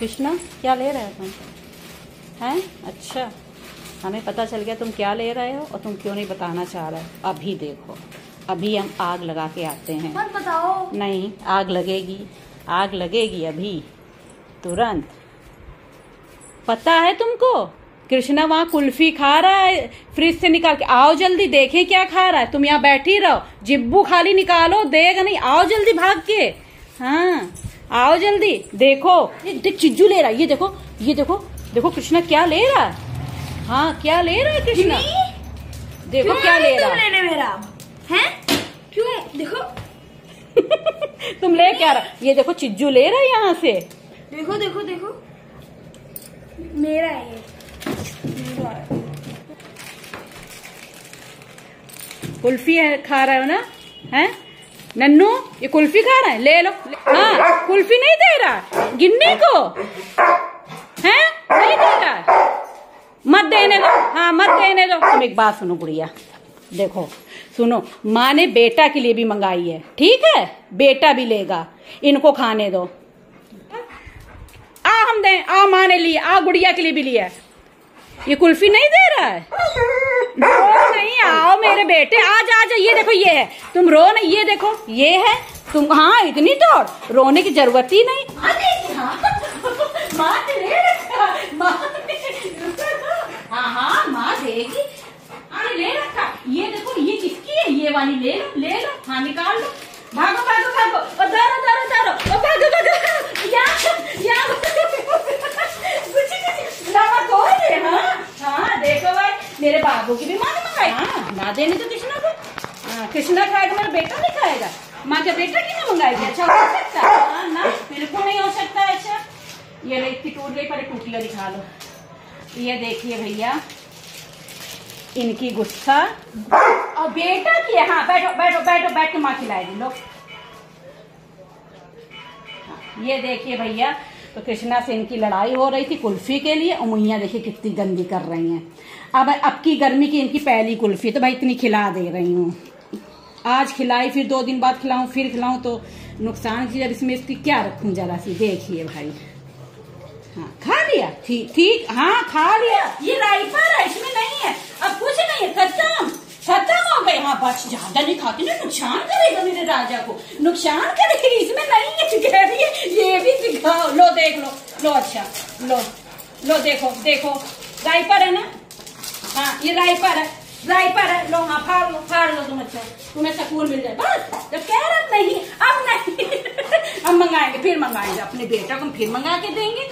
कृष्णा क्या ले रहे हो तुम? हैं? अच्छा। हमें पता चल गया तुम क्या ले रहे हो और तुम क्यों नहीं बताना चाह रहे हो। अभी देखो। अभी हम आग लगा के आते हैं। मत बताओ। नहीं आग लगेगी। आग लगेगी अभी। तुरंत। पता है तुमको? कृष्णा वहाँ कुल्फी खा रहा है फ्रिज से निकाल के। आओ जल्दी देखें क्या खा रहा है। तुम यहाँ बैठी रहो। जिब्बू खाली निकालो देगा नहीं आओ जल्दी भाग के। हाँ। आओ जल्दी देखो। ये देख चिज्जू ले रहा है ये देखो ये देखो देखो कृष्णा क्या ले रहा है। हाँ क्या ले रहा है कृष्णा? देखो क्या ले रहा है। लेने मेरा? हैं? क्यों? देखो। तुम ले क्या रहा? ये देखो चिज्जू ले रहा है यहाँ से। देखो देखो देखो। मेरा है ये। कुल्फी है खा रहे हो ना? हैं? नन्नू ये कुल्फी खा रहा है? ले लो। हाँ कुल्फी नहीं दे रहा। गिन्नी को। हैं? नहीं दे रहा मत देने दो। हाँ मत देने दो। तुम एक बात सुनो गुड़िया देखो सुनो माँ ने बेटा के लिए भी मंगाई है। ठीक है? बेटा भी लेगा। इनको खाने दो। आ हम दें आ माँ ने लिए आ गुड़िया के लिए भी लिया ये कुल्फी नहीं दे रहा है? रो नहीं आओ मेरे बेटे आज आज ये देखो ये है। तुम रो नहीं ये देखो ये है। तुम हाँ इतनी दौड़ रोने की ज़रूरत ही नहीं। हाँ, हाँ, हाँ हाँ हाँ ये देखो ये किसकी है? ये वाली ले लो ले लो। हाँ निकाल लो। भागो भागो भागो। और भागो भागो। यहाँ यहाँ कुछ खोल दे हाँ हाँ देखो भाई मेरे बाबू की भी माँ ने देने तो कृष्णा को। कृष्णा खाएगा मेरा बेटा नहीं खाएगा? माँ का बेटा की ना मंगाएगी? अच्छा हो सकता है। ना बिल्कुल नहीं हो सकता ऐसा ये इतनी टूट गई पर टूटिया दिखा लो। ये देखिए भैया इनकी गुस्सा। और बेटा की है हाँ बैठो बैठो बैठो बैठ के माँ खिलाएगी लो। हाँ, ये देखिए भैया तो कृष्णा से इनकी लड़ाई हो रही थी कुल्फी के लिए मुइया देखिए कितनी गंदी कर रही हैं। अब अब की गर्मी की इनकी पहली कुल्फी तो भाई इतनी खिला दे रही हूँ। आज खिलाई, फिर दो दिन बाद खिलाऊं, फिर खिलाऊं तो नुकसान की जब इसमें इसकी क्या रखूँ जरा सी, देखिए भाई। हाँ खा लिया ठीक ठीक हाँ खा लिया। ये राइफल है, इसमें नहीं है। अब कुछ नहीं है, खत्म। खत्म हो गए हाँ बस, ज़्यादा नहीं खाती, ना नुकसान करेगा मेरे राजा को। नुकसान करेगी, इसमें नहीं है ये भी दिखाओ। लो देख लो लो अच्छा लो लो देखो देखो राइपर है ना? हाँ ये राइपर है राइपर है। लो हाँ फाड़ लो फाड़ लो तुम अच्छा तुम्हें सकून मिल जाए। बस, जब कह रहा नहीं, अब नहीं। हम मंगाएँगे, फिर मंगाएँगे अपने बेटा को फिर मंगा के देंगे।